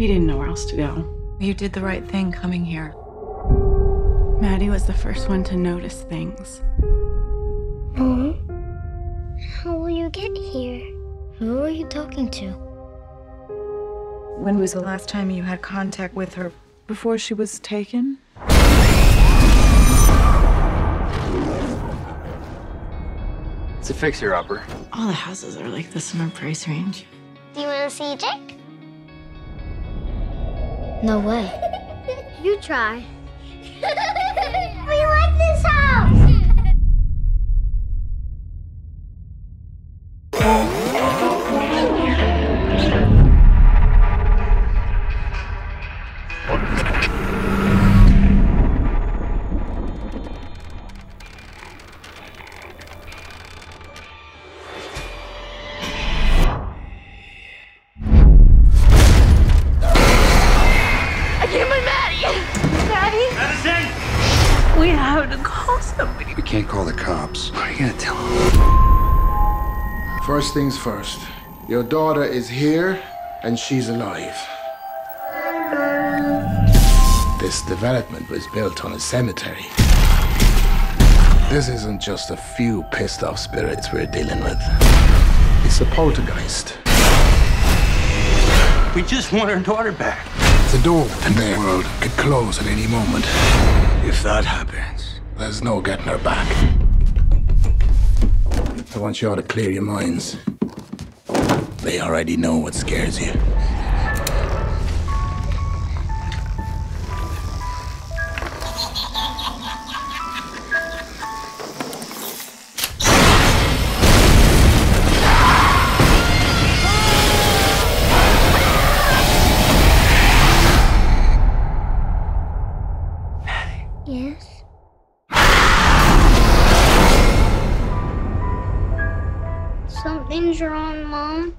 We didn't know where else to go. You did the right thing coming here. Maddie was the first one to notice things. Mom, how will you get here? Who are you talking to? When was the last time you had contact with her? Before she was taken? It's a fixer upper. All the houses are like this in our price range. Do you want to see Jake? No way. you try. we like this house! We have to call somebody. We can't call the cops. What are you gonna tell them? First things first. Your daughter is here and she's alive. This development was built on a cemetery. This isn't just a few pissed off spirits we're dealing with. It's a poltergeist. We just want our daughter back. The door to their world could close at any moment. If that happens, There's no getting her back. I want you all to clear your minds. They already know what scares you. Yes? Something's wrong, Mom.